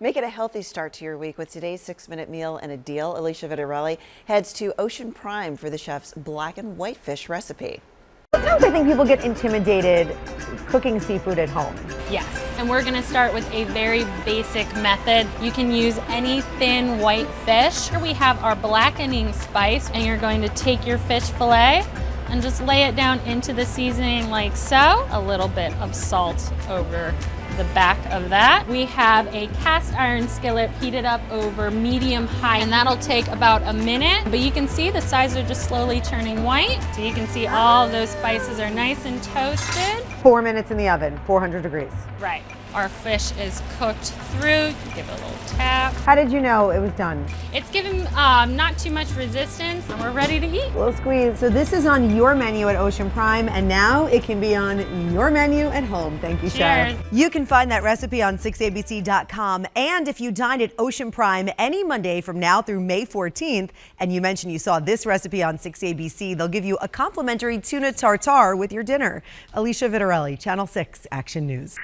Make it a healthy start to your week with today's six minute meal and a deal. Alicia Vitarelli heads to Ocean Prime for the chef's blackened whitefish recipe. Sometimes I think people get intimidated cooking seafood at home. Yes, and we're gonna start with a very basic method. You can use any thin white fish. Here we have our blackening spice, and you're going to take your fish fillet and just lay it down into the seasoning like so. A little bit of salt over the back of that. We have a cast iron skillet heated up over medium high and that'll take about a minute. But you can see the sides are just slowly turning white. So you can see all those spices are nice and toasted. Four minutes in the oven, 400 degrees. Right. Our fish is cooked through. Give it a little tap. How did you know it was done? It's given um, not too much resistance and we're ready to eat. A little squeeze. So this is on your menu at Ocean Prime and now it can be on your menu at home. Thank you, Cheers. Chef. You can find that recipe on 6abc.com and if you dine at Ocean Prime any Monday from now through May 14th and you mentioned you saw this recipe on 6ABC, they'll give you a complimentary tuna tartare with your dinner. Alicia Vitarelli, Channel 6 Action News.